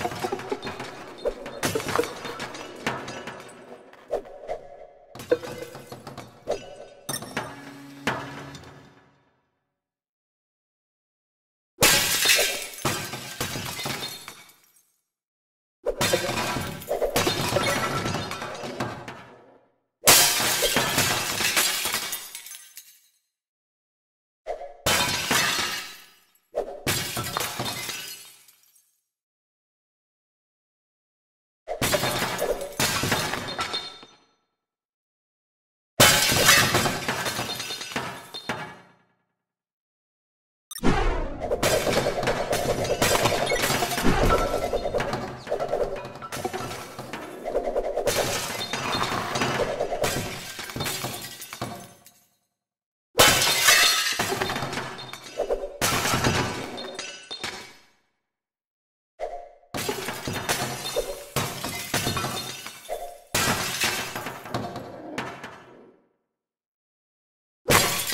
you